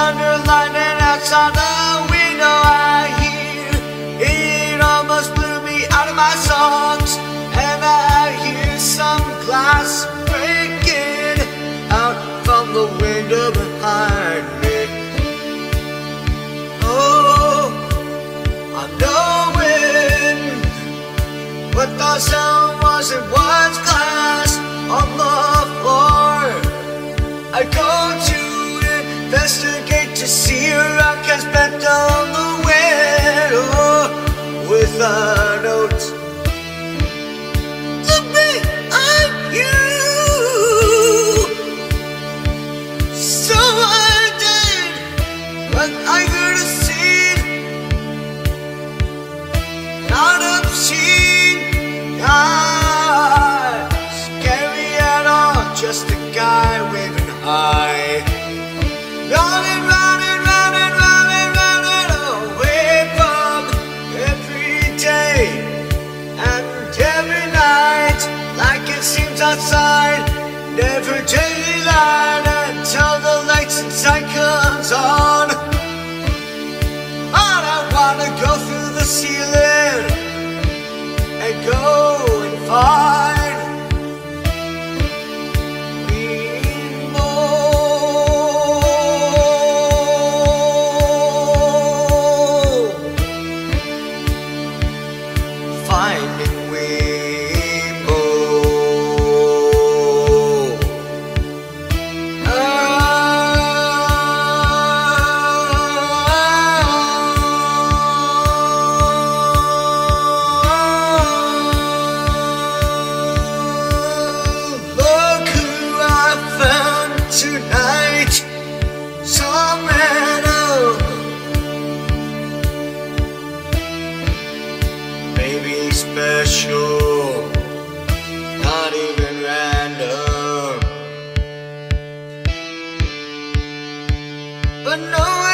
Sarıların aksana just a guy waving high. running, running, running, running, running away from every day and every night. Like it seems outside, never daylight until the lights inside comes on. All I wanna go through the sea. 快乐 special, not even random. But no.